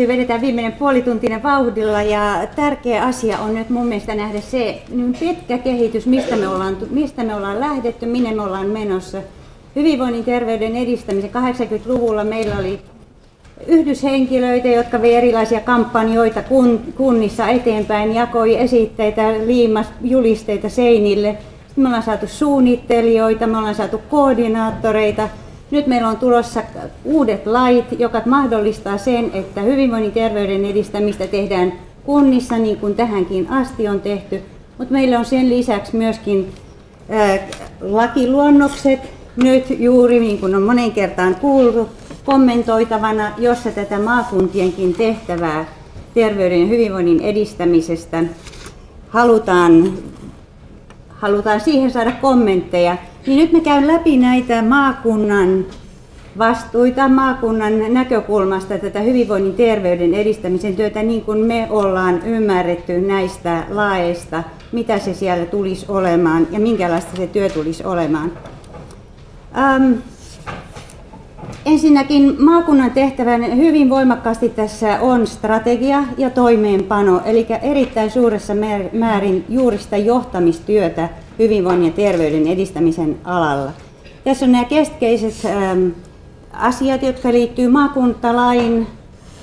Vedetään viimeinen puolituntinen vauhdilla ja tärkeä asia on nyt mun mielestä nähdä se niin pitkä kehitys, mistä me, ollaan, mistä me ollaan lähdetty, minne me ollaan menossa. Hyvinvoinnin terveyden edistämisen 80-luvulla meillä oli yhdyshenkilöitä, jotka vei erilaisia kampanjoita kunnissa eteenpäin, jakoi esitteitä, liimas julisteita seinille. Sitten me ollaan saatu suunnittelijoita, me ollaan saatu koordinaattoreita, nyt meillä on tulossa uudet lait, jotka mahdollistaa sen, että hyvinvoinnin terveyden edistämistä tehdään kunnissa niin kuin tähänkin asti on tehty. Mutta meillä on sen lisäksi myöskin lakiluonnokset, nyt juuri niin kuin on monen kertaan kuultu, kommentoitavana, jossa tätä maakuntienkin tehtävää terveyden ja hyvinvoinnin edistämisestä halutaan, halutaan siihen saada kommentteja. Niin nyt me käyn läpi näitä maakunnan vastuita maakunnan näkökulmasta tätä hyvinvoinnin terveyden edistämisen työtä niin kuin me ollaan ymmärretty näistä laeista, mitä se siellä tulisi olemaan ja minkälaista se työ tulisi olemaan. Ähm, ensinnäkin maakunnan tehtävän hyvin voimakkaasti tässä on strategia ja toimeenpano, eli erittäin suuressa määrin juuri sitä johtamistyötä hyvinvoinnin ja terveyden edistämisen alalla. Tässä on nämä keskeiset ähm, asiat, jotka liittyy maakuntalain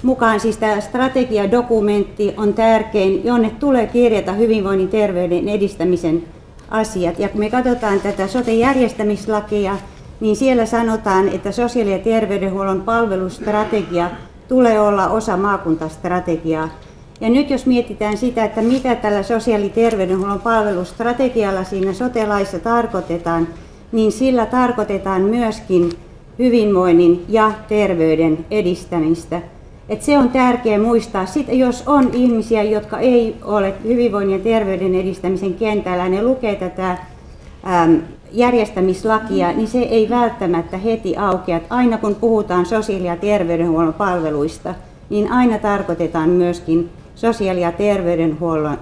mukaan, siis tämä strategiadokumentti on tärkein, jonne tulee kirjata hyvinvoinnin terveyden edistämisen asiat. Ja kun me katsotaan tätä sote-järjestämislakia, niin siellä sanotaan, että sosiaali- ja terveydenhuollon palvelustrategia tulee olla osa maakuntastrategiaa. Ja nyt jos mietitään sitä, että mitä tällä sosiaali- ja terveydenhuollon palvelustrategialla siinä sotelaissa tarkoitetaan, niin sillä tarkoitetaan myöskin hyvinvoinnin ja terveyden edistämistä. Et se on tärkeää muistaa. Sitten jos on ihmisiä, jotka ei ole hyvinvoinnin ja terveyden edistämisen kentällä, ne lukee tätä äm, järjestämislakia, niin se ei välttämättä heti aukea. Aina kun puhutaan sosiaali- ja terveydenhuollon palveluista, niin aina tarkoitetaan myöskin sosiaali- ja terveydenhuollon,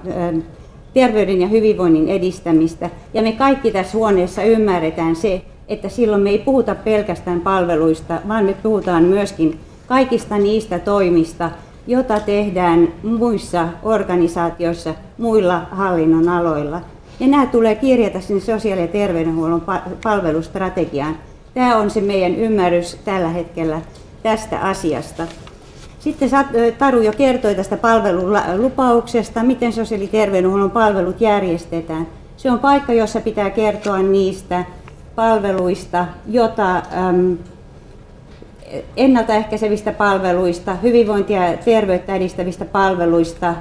terveyden ja hyvinvoinnin edistämistä. Ja me kaikki tässä huoneessa ymmärretään se, että silloin me ei puhuta pelkästään palveluista, vaan me puhutaan myöskin kaikista niistä toimista, jota tehdään muissa organisaatioissa, muilla hallinnon aloilla. Ja nämä tulee kirjata sinne sosiaali- ja terveydenhuollon palvelustrategiaan. Tämä on se meidän ymmärrys tällä hetkellä tästä asiasta. Sitten Taru jo kertoi tästä palvelulupauksesta, miten sosiaali- ja terveydenhuollon palvelut järjestetään. Se on paikka, jossa pitää kertoa niistä palveluista, jota äm, ennaltaehkäisevistä palveluista, hyvinvointia ja terveyttä edistävistä palveluista,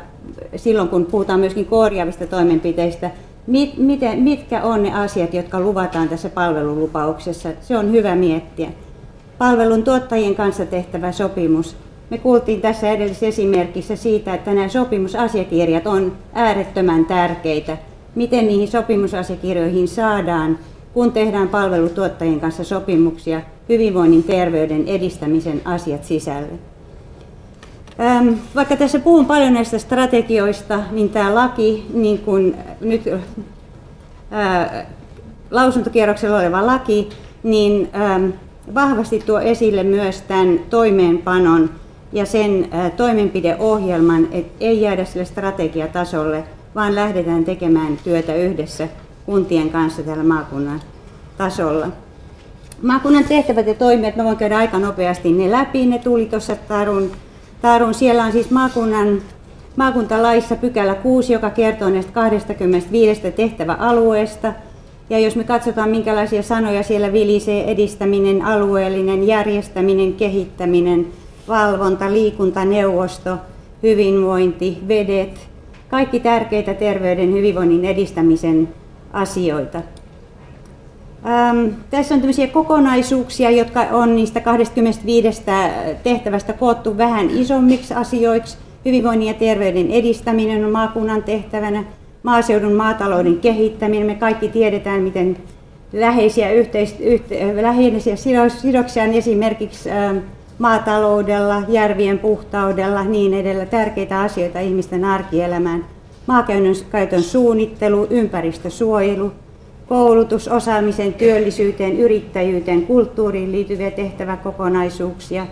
silloin kun puhutaan myöskin korjaavista toimenpiteistä, mit, miten, mitkä on ne asiat, jotka luvataan tässä palvelulupauksessa. Se on hyvä miettiä. Palvelun tuottajien kanssa tehtävä sopimus me kuultiin tässä edellisessä esimerkissä siitä, että nämä sopimusasiakirjat on äärettömän tärkeitä. Miten niihin sopimusasiakirjoihin saadaan, kun tehdään palvelutuottajien kanssa sopimuksia hyvinvoinnin terveyden edistämisen asiat sisälle. Vaikka tässä puhun paljon näistä strategioista, niin tämä laki, niin kuin nyt ää, lausuntokierroksella oleva laki, niin ää, vahvasti tuo esille myös tämän toimeenpanon ja sen toimenpideohjelman, että ei jäädä sille strategiatasolle, vaan lähdetään tekemään työtä yhdessä kuntien kanssa täällä maakunnan tasolla. Maakunnan tehtävät ja toimet, mä voin käydä aika nopeasti ne läpi, ne tuli tuossa Tarun, Tarun. Siellä on siis maakunnan, maakuntalaissa pykälä 6, joka kertoo näistä 25 tehtäväalueesta. Ja jos me katsotaan, minkälaisia sanoja siellä vilisee, edistäminen, alueellinen, järjestäminen, kehittäminen, valvonta, liikuntaneuvosto, hyvinvointi, vedet, kaikki tärkeitä terveyden hyvinvoinnin edistämisen asioita. Ähm, tässä on tämmöisiä kokonaisuuksia, jotka on niistä 25 tehtävästä koottu vähän isommiksi asioiksi. Hyvinvoinnin ja terveyden edistäminen on maakunnan tehtävänä, maaseudun maatalouden kehittäminen. Me kaikki tiedetään, miten läheisiä, yhteis- yhte- läheisiä sidoksia on esimerkiksi ähm, maataloudella, järvien puhtaudella, niin edellä tärkeitä asioita ihmisten arkielämään. Maakäytön suunnittelu, ympäristösuojelu, koulutus, osaamisen, työllisyyteen, yrittäjyyteen, kulttuuriin liittyviä tehtäväkokonaisuuksia,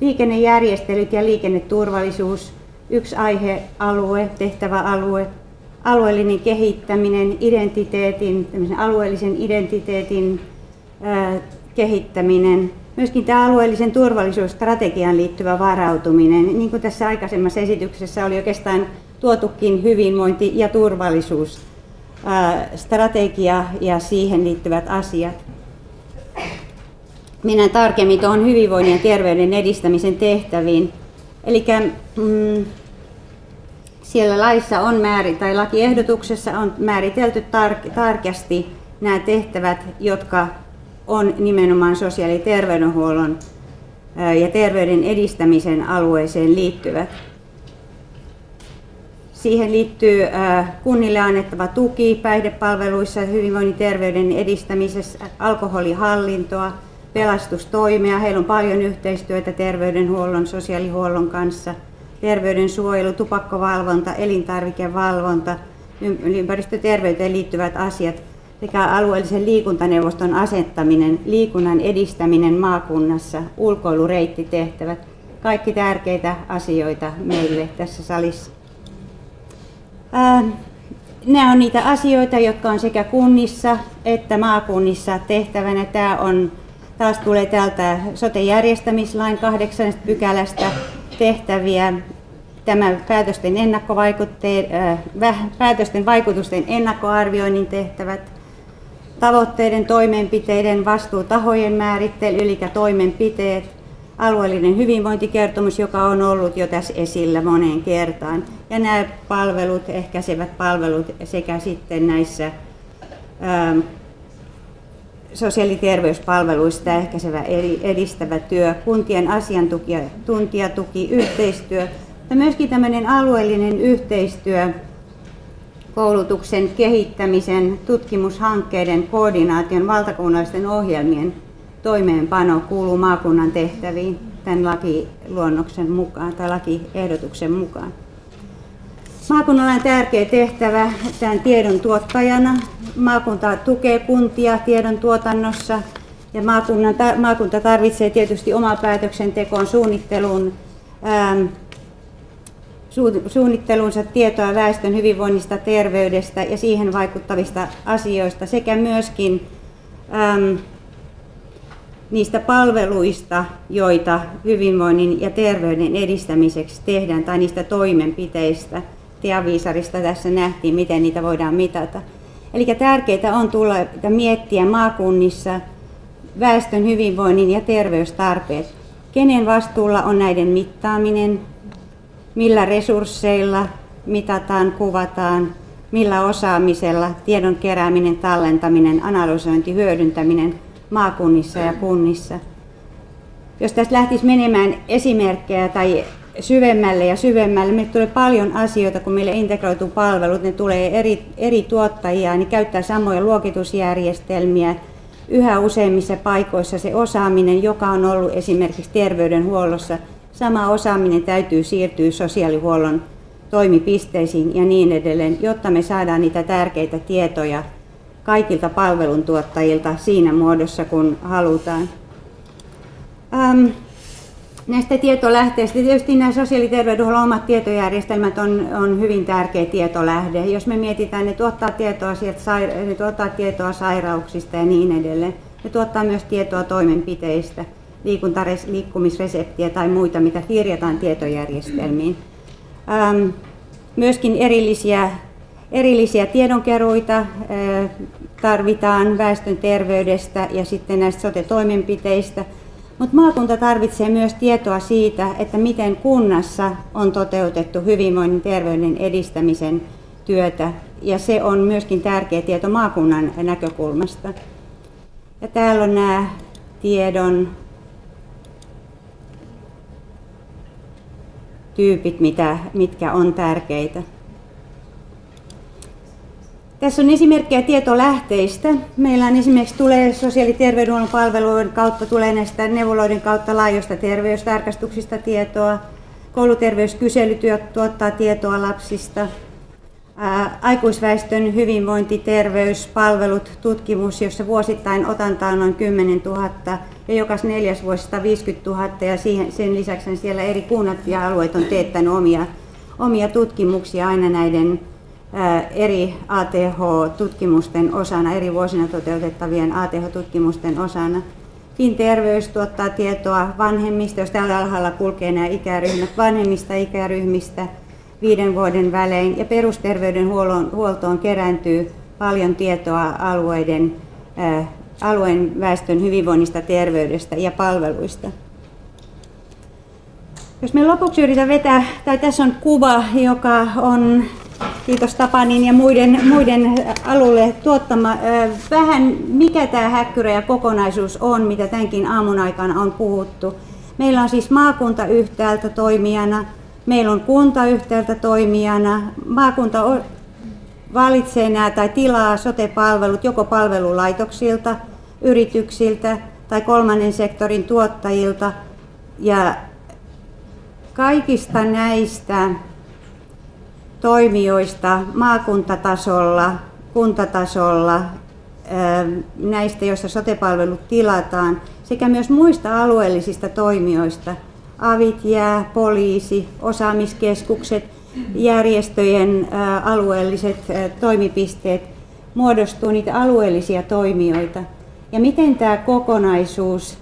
Liikennejärjestelyt ja liikenneturvallisuus, yksi aihealue, tehtäväalue, alueellinen kehittäminen, identiteetin, alueellisen identiteetin ää, kehittäminen, myöskin tämä alueellisen turvallisuusstrategiaan liittyvä varautuminen, niin kuin tässä aikaisemmassa esityksessä oli oikeastaan tuotukin hyvinvointi- ja turvallisuusstrategia ja siihen liittyvät asiat. Mennään tarkemmin tuohon hyvinvoinnin ja terveyden edistämisen tehtäviin. Eli mm, siellä laissa on määri, tai lakiehdotuksessa on määritelty tar- tarkasti nämä tehtävät, jotka on nimenomaan sosiaali- ja terveydenhuollon ja terveyden edistämisen alueeseen liittyvät. Siihen liittyy kunnille annettava tuki päihdepalveluissa, hyvinvoinnin terveyden edistämisessä, alkoholihallintoa, pelastustoimia. Heillä on paljon yhteistyötä terveydenhuollon, sosiaalihuollon kanssa, terveydensuojelu, tupakkovalvonta, elintarvikevalvonta, ympäristöterveyteen liittyvät asiat sekä alueellisen liikuntaneuvoston asettaminen, liikunnan edistäminen maakunnassa, ulkoilureittitehtävät, kaikki tärkeitä asioita meille tässä salissa. Ää, nämä on niitä asioita, jotka on sekä kunnissa että maakunnissa tehtävänä. Tämä on, taas tulee täältä sote-järjestämislain kahdeksannesta pykälästä tehtäviä. Tämä päätösten, äh, päätösten vaikutusten ennakkoarvioinnin tehtävät, tavoitteiden, toimenpiteiden, vastuutahojen määrittely, eli toimenpiteet, alueellinen hyvinvointikertomus, joka on ollut jo tässä esillä moneen kertaan. Ja nämä palvelut, ehkäisevät palvelut sekä sitten näissä ähm, sosiaali- ja terveyspalveluista ehkäisevä edistävä työ, kuntien asiantuntijatuki, yhteistyö, mutta myöskin tämmöinen alueellinen yhteistyö koulutuksen kehittämisen, tutkimushankkeiden, koordinaation, valtakunnallisten ohjelmien toimeenpano kuuluu maakunnan tehtäviin tämän lakiluonnoksen mukaan tai lakiehdotuksen mukaan. Maakunnalla on tärkeä tehtävä tämän tiedon tuottajana. Maakunta tukee kuntia tiedon tuotannossa ja maakunta tarvitsee tietysti omaa päätöksentekoon, suunnitteluun, suunnittelunsa tietoa väestön hyvinvoinnista, terveydestä ja siihen vaikuttavista asioista sekä myöskin äm, niistä palveluista, joita hyvinvoinnin ja terveyden edistämiseksi tehdään, tai niistä toimenpiteistä. Tiaviisarista tässä nähtiin, miten niitä voidaan mitata. Eli tärkeää on tulla miettiä maakunnissa väestön hyvinvoinnin ja terveystarpeet. Kenen vastuulla on näiden mittaaminen, millä resursseilla mitataan, kuvataan, millä osaamisella, tiedon kerääminen, tallentaminen, analysointi, hyödyntäminen maakunnissa ja kunnissa. Jos tästä lähtisi menemään esimerkkejä tai syvemmälle ja syvemmälle, meille tulee paljon asioita, kun meille integroituu palvelut, ne tulee eri, eri tuottajia, niin käyttää samoja luokitusjärjestelmiä. Yhä useimmissa paikoissa se osaaminen, joka on ollut esimerkiksi terveydenhuollossa, Sama osaaminen täytyy siirtyä sosiaalihuollon toimipisteisiin ja niin edelleen, jotta me saadaan niitä tärkeitä tietoja kaikilta palveluntuottajilta siinä muodossa, kun halutaan. Ähm, näistä tietolähteistä, tietysti nämä sosiaali- ja terveydenhuollon omat tietojärjestelmät on, on hyvin tärkeä tietolähde. Jos me mietitään, ne tuottaa tietoa, sieltä, ne tuottaa tietoa sairauksista ja niin edelleen. Ne tuottaa myös tietoa toimenpiteistä liikkumisreseptiä tai muita, mitä kirjataan tietojärjestelmiin. Ähm, myöskin erillisiä, erillisiä tiedonkeruita äh, tarvitaan väestön terveydestä ja sitten näistä sote-toimenpiteistä. Mutta maakunta tarvitsee myös tietoa siitä, että miten kunnassa on toteutettu hyvinvoinnin terveyden edistämisen työtä. Ja se on myöskin tärkeä tieto maakunnan näkökulmasta. Ja täällä on nämä tiedon tyypit, mitä, mitkä on tärkeitä. Tässä on esimerkkejä tietolähteistä. Meillä on esimerkiksi tulee sosiaali- ja terveydenhuollon palveluiden kautta, tulee näistä neuvoloiden kautta laajoista terveystarkastuksista tietoa. Kouluterveyskyselytyö tuottaa tietoa lapsista. Aikuisväestön hyvinvointi, terveys, palvelut, tutkimus, jossa vuosittain otantaa noin 10 000 ja joka neljäs vuosi 150 000 ja siihen, sen lisäksi siellä eri kunnat ja alueet on teettänyt omia, omia tutkimuksia aina näiden ää, eri ATH-tutkimusten osana, eri vuosina toteutettavien ATH-tutkimusten osana. Terveys tuottaa tietoa vanhemmista, jos täällä alhaalla kulkee nämä ikäryhmät, vanhemmista ikäryhmistä, viiden vuoden välein ja perusterveydenhuoltoon kerääntyy paljon tietoa alueiden, ää, alueen väestön hyvinvoinnista, terveydestä ja palveluista. Jos me lopuksi yritän vetää, tai tässä on kuva, joka on, kiitos Tapanin ja muiden, muiden alulle tuottama, vähän mikä tämä häkkyrä ja kokonaisuus on, mitä tämänkin aamun aikana on puhuttu. Meillä on siis maakunta yhtäältä toimijana, Meillä on kunta toimijana. Maakunta valitsee nämä tai tilaa sote-palvelut joko palvelulaitoksilta, yrityksiltä tai kolmannen sektorin tuottajilta. Ja kaikista näistä toimijoista maakuntatasolla, kuntatasolla, näistä, joista sotepalvelut tilataan, sekä myös muista alueellisista toimijoista – avit jää, poliisi, osaamiskeskukset, järjestöjen alueelliset toimipisteet, muodostuu niitä alueellisia toimijoita. Ja miten tämä kokonaisuus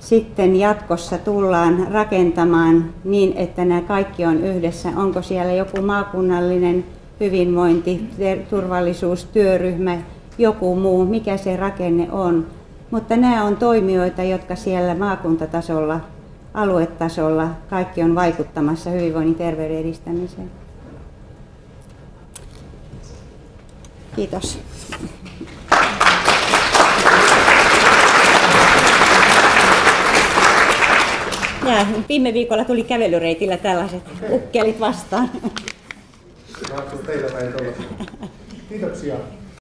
sitten jatkossa tullaan rakentamaan niin, että nämä kaikki on yhdessä? Onko siellä joku maakunnallinen hyvinvointi, turvallisuustyöryhmä, joku muu, mikä se rakenne on? Mutta nämä on toimijoita, jotka siellä maakuntatasolla aluetasolla kaikki on vaikuttamassa hyvinvoinnin terveyden edistämiseen. Kiitos. Ja viime viikolla tuli kävelyreitillä tällaiset ukkelit vastaan. Kiitoksia.